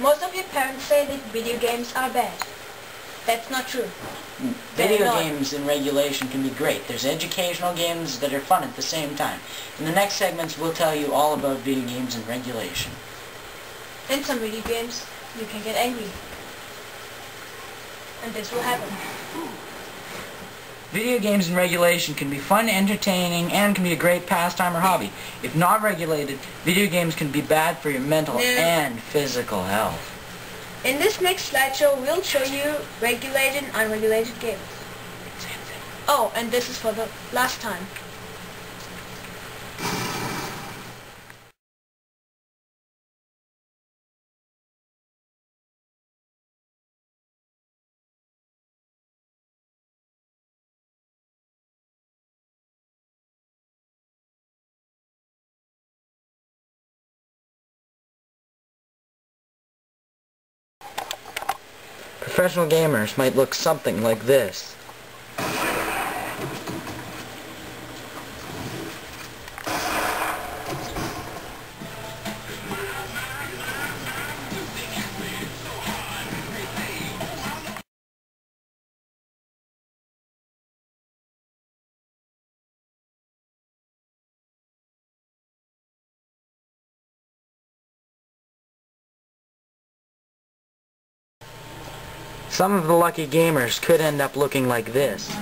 Most of your parents say that video games are bad. That's not true. Mm, They're Video games in regulation can be great. There's educational games that are fun at the same time. In the next segments, we'll tell you all about video games in regulation. In some video games, you can get angry. And this will happen. Video games in regulation can be fun, entertaining, and can be a great pastime or hobby. If not regulated, video games can be bad for your mental and physical health. In this next slideshow, we'll show you regulated and unregulated games. Oh, and this is for the last time. Professional gamers might look something like this. Some of the lucky gamers could end up looking like this.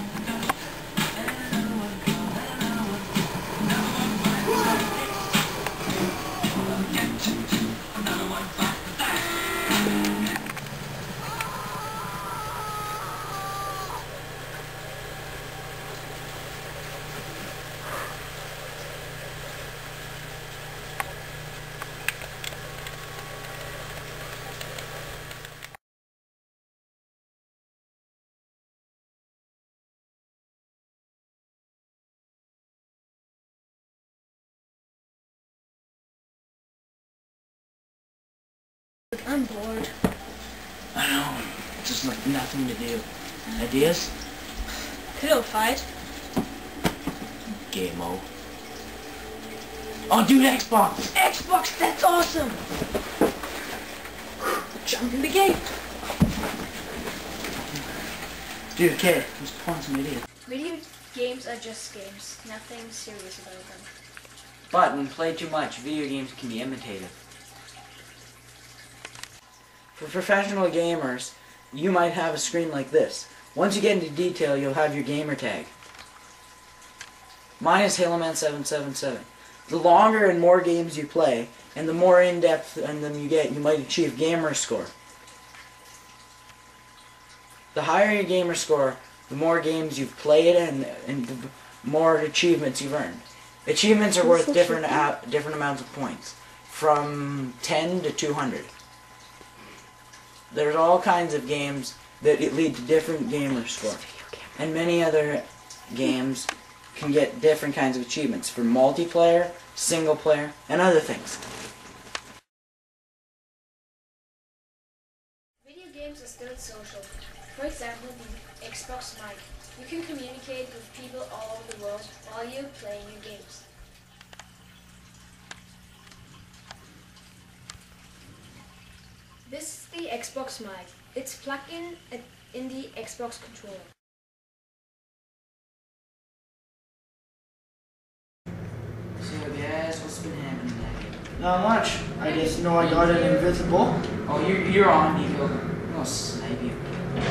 I'm bored. I know. Just like nothing to do. Ideas? Pillow fight. Game-o. Oh, dude, Xbox! Xbox, that's awesome! Jump in the game. Dude, kid, just point some idiot. Video games are just games. Nothing serious about them. But when played too much, video games can be imitative. For professional gamers, you might have a screen like this. Once you get into detail, you'll have your gamer tag. Mine is HaloMan777. The longer and more games you play, and the more in-depth in them you get, you might achieve gamer score. The higher your gamer score, the more games you've played and, and the more achievements you've earned. Achievements are worth different different amounts of points, from 10 to 200. There's all kinds of games that lead to different gamer score, and many other games can get different kinds of achievements for multiplayer, single player, and other things. Video games are still social. For example, the Xbox Mic. You can communicate with people all over the world while you're playing your games. This is the Xbox Mic. It's plugged in in the Xbox controller. So guys, what's been happening Not much. I just know I got it invisible. Oh, you're, you're on, Nico. I'm gonna snipe you.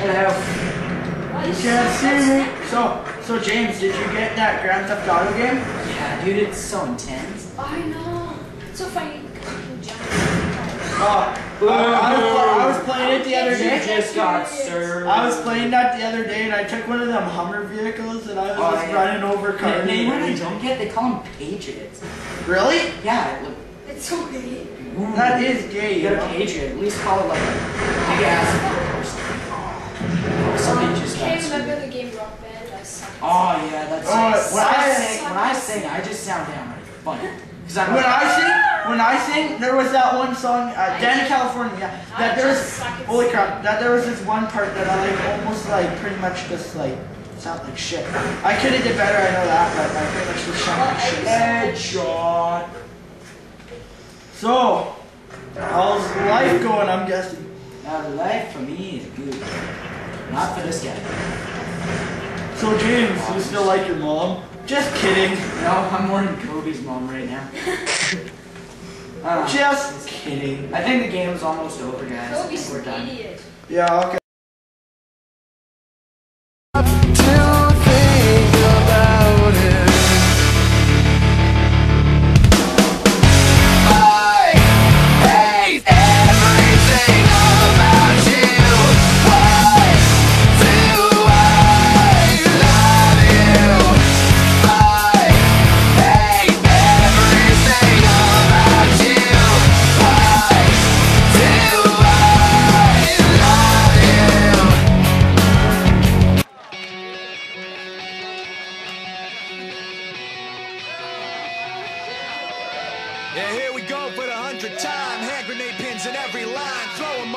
Hello. You can't see me. So, so James, did you get that Grand Theft Auto game? Yeah, dude, it's so intense. I know. It's so funny. Oh, I, I was, I was playing it the other day. You day. just got served. I was playing that the other day, and I took one of them Hummer vehicles, and I was Oh, just yeah. running over The cars. name what I don't get, they call them Patriots. Really? Yeah, look, It's so gay. That is gay, you you got a know. Patriot. At least call it like a big ass person. Somebody just got served. remember the game Rock Band? I suck. Oh yeah, that's Oh, when I sing. When I sing, I just sound downright funny. Cause I'm When I sing, when I sing, there was that one song, uh, Dani California, yeah, that there was, holy crap, that there was this one part that I like almost like pretty much just like sound like shit. I could have did better, I know that, but I pretty much just sound like shit. headshot. So, How's life going? I'm guessing. Now, life for me is good. Not for this guy. So James, you still like your mom? Just kidding. No, I'm more than Kobe's mom right now. Uh, Just kidding. I think the game is almost over, guys. I think we're done. idiot. Yeah. Okay.